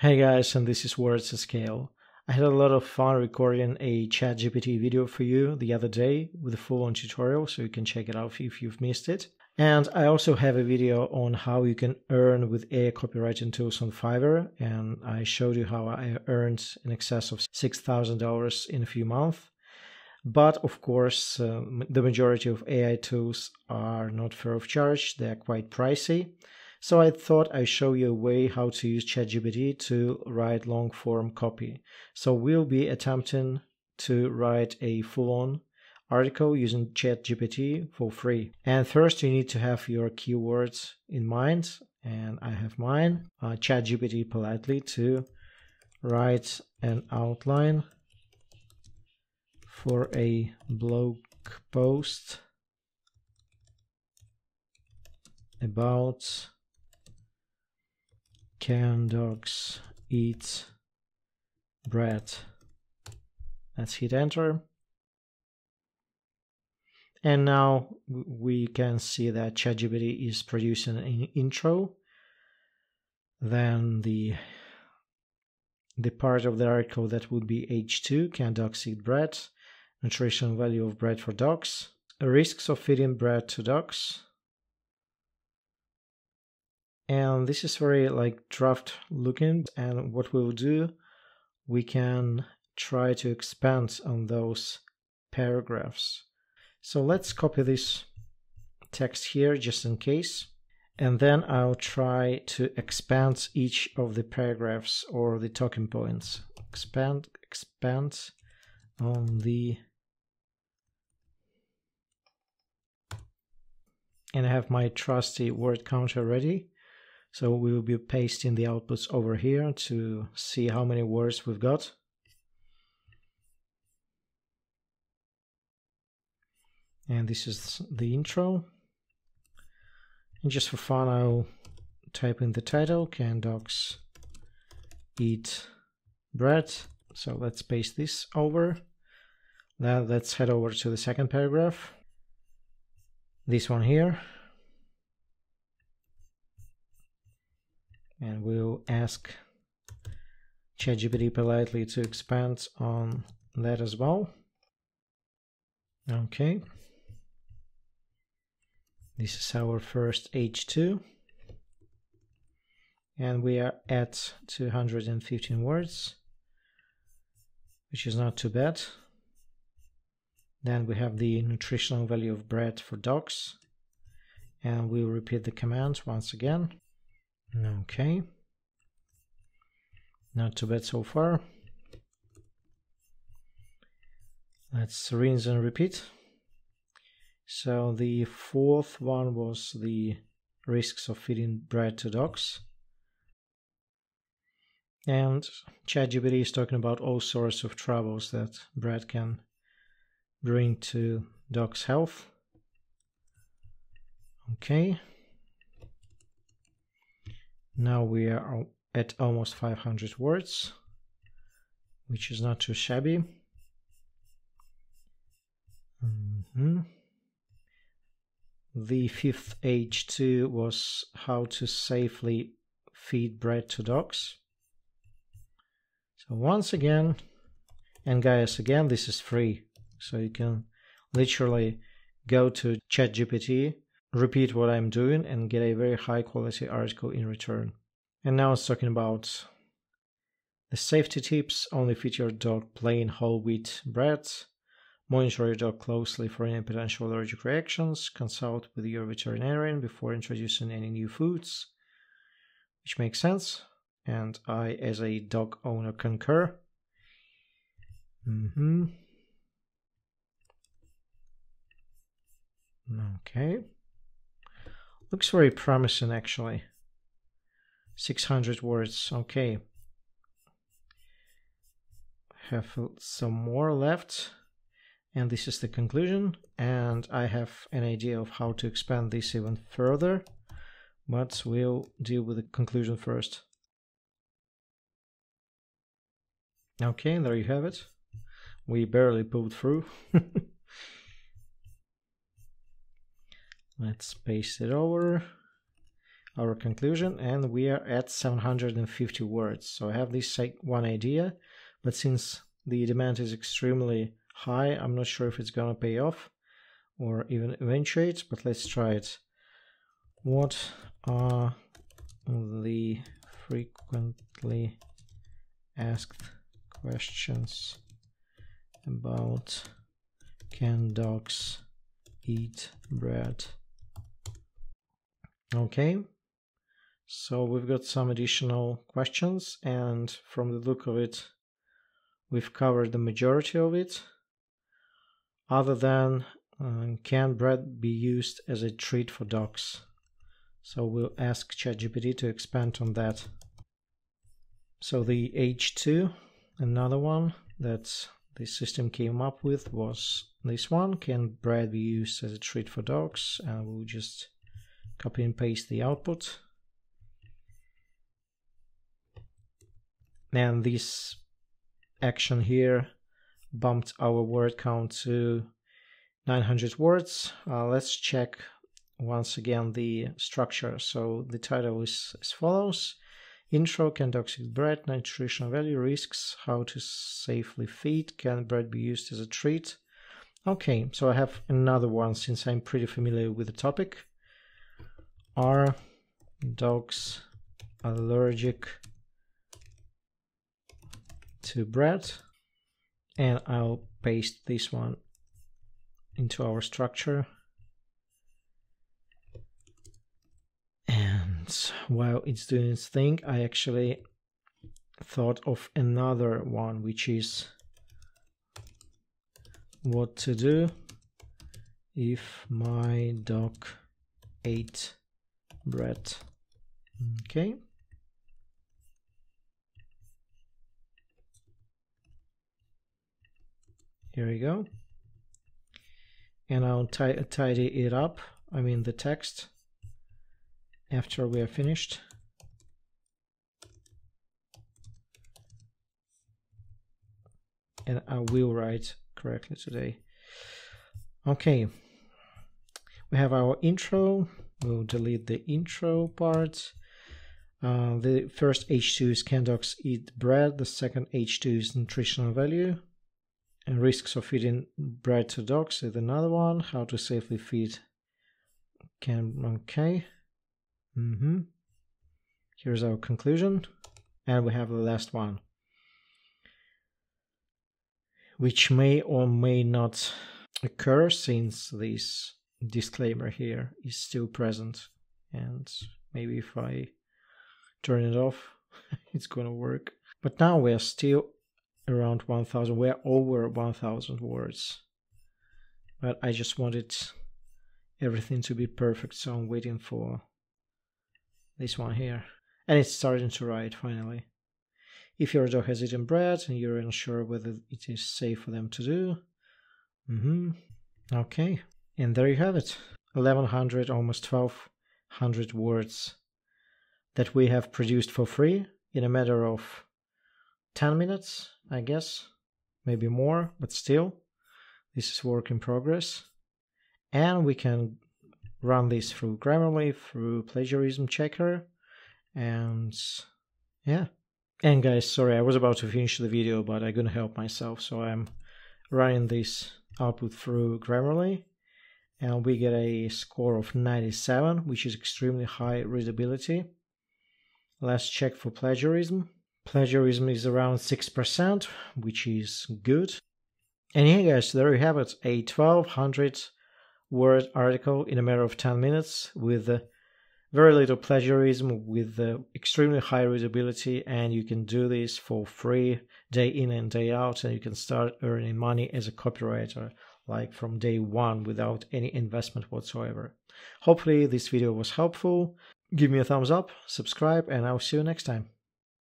Hey guys, and this is Words at Scale. I had a lot of fun recording a ChatGPT video for you the other day with a full-on tutorial, so you can check it out if you've missed it. And I also have a video on how you can earn with AI copywriting tools on Fiverr, and I showed you how I earned in excess of $6,000 in a few months. But of course, uh, the majority of AI tools are not free of charge, they're quite pricey. So I thought I'd show you a way how to use ChatGPT to write long form copy. So we'll be attempting to write a full-on article using ChatGPT for free. And first you need to have your keywords in mind. And I have mine, uh, ChatGPT politely to write an outline for a blog post about can dogs eat bread? Let's hit enter. And now we can see that ChatGPT is producing an intro. Then the the part of the article that would be H2, can dogs eat bread? Nutritional value of bread for dogs. Risks of feeding bread to dogs and this is very like draft looking and what we'll do we can try to expand on those paragraphs. So let's copy this text here just in case and then I'll try to expand each of the paragraphs or the talking points. Expand expand on the and I have my trusty word counter ready so we will be pasting the outputs over here to see how many words we've got. And this is the intro. And just for fun, I'll type in the title, Can Dogs Eat Bread? So let's paste this over. Now let's head over to the second paragraph. This one here. And we'll ask ChatGPT politely to expand on that as well. Okay. This is our first H2. And we are at 215 words, which is not too bad. Then we have the nutritional value of bread for dogs. And we'll repeat the command once again. Okay. Not too bad so far. Let's rinse and repeat. So the fourth one was the risks of feeding bread to dogs. And ChatGPT is talking about all sorts of troubles that bread can bring to dogs' health. Okay. Now we are at almost 500 words, which is not too shabby. Mm -hmm. The fifth H2 was how to safely feed bread to dogs. So once again, and guys, again, this is free. So you can literally go to ChatGPT repeat what I'm doing and get a very high quality article in return. And now it's talking about the safety tips only feed your dog plain whole wheat bread. Monitor your dog closely for any potential allergic reactions. Consult with your veterinarian before introducing any new foods, which makes sense. And I, as a dog owner, concur. Mm-hmm. Okay. Looks very promising actually. 600 words, okay. Have some more left and this is the conclusion and I have an idea of how to expand this even further but we'll deal with the conclusion first. Okay, there you have it. We barely pulled through. Let's paste it over. our conclusion and we are at 750 words. So I have this one idea, but since the demand is extremely high, I'm not sure if it's gonna pay off or even eventuate, but let's try it. What are the frequently asked questions about can dogs eat bread? Okay, so we've got some additional questions and from the look of it, we've covered the majority of it. Other than uh, can bread be used as a treat for dogs? So we'll ask ChatGPT to expand on that. So the H2, another one that the system came up with was this one. Can bread be used as a treat for dogs? And we'll just copy and paste the output. And this action here bumped our word count to 900 words. Uh, let's check once again the structure. So the title is as follows. Intro, can eat bread, nutritional value, risks, how to safely feed, can bread be used as a treat. Okay, so I have another one since I'm pretty familiar with the topic. Are dogs allergic to bread? And I'll paste this one into our structure. And while it's doing its thing, I actually thought of another one, which is what to do if my dog ate bread. Okay. Here we go and I'll tidy it up, I mean the text, after we are finished. And I will write correctly today. Okay, we have our intro. We'll delete the intro part. Uh, the first H2 is can dogs eat bread. The second H2 is nutritional value and risks of feeding bread to dogs is another one. How to safely feed can okay. Mm-hmm. Here's our conclusion. And we have the last one. Which may or may not occur since this disclaimer here is still present. And maybe if I turn it off, it's gonna work. But now we're still around 1000 we're over 1000 words but i just wanted everything to be perfect so i'm waiting for this one here and it's starting to write finally if your dog has eaten bread and you're unsure whether it is safe for them to do mm-hmm okay and there you have it 1100 almost 1200 words that we have produced for free in a matter of 10 minutes I guess, maybe more, but still, this is work in progress. And we can run this through Grammarly, through Plagiarism Checker, and yeah. And guys, sorry, I was about to finish the video, but I couldn't help myself, so I'm running this output through Grammarly, and we get a score of 97, which is extremely high readability. Let's check for plagiarism. Plagiarism is around 6%, which is good. And here guys, there you have it, a 1200 word article in a matter of 10 minutes with uh, very little plagiarism, with uh, extremely high readability, and you can do this for free day in and day out, and you can start earning money as a copywriter like from day one without any investment whatsoever. Hopefully this video was helpful. Give me a thumbs up, subscribe, and I'll see you next time.